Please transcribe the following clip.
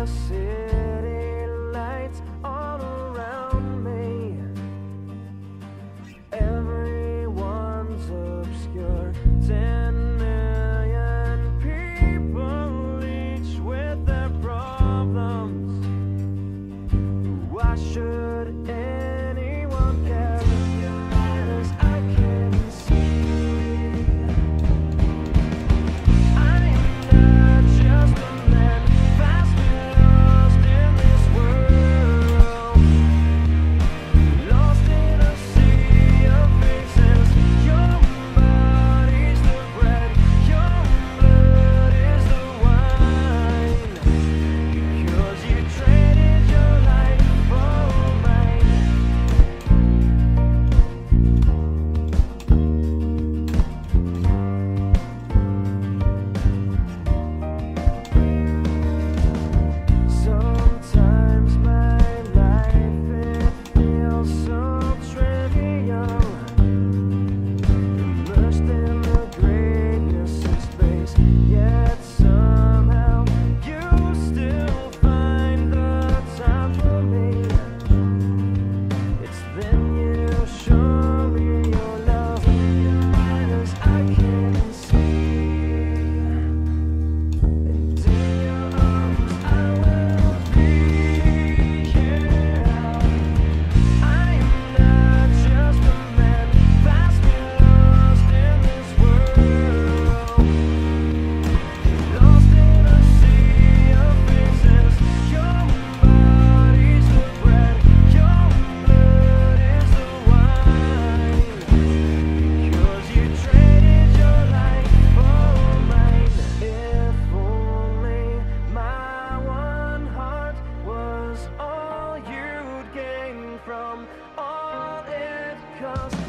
the city lights all around me. Everyone's obscure. Ten million people each with their problems. Why should from all it costs.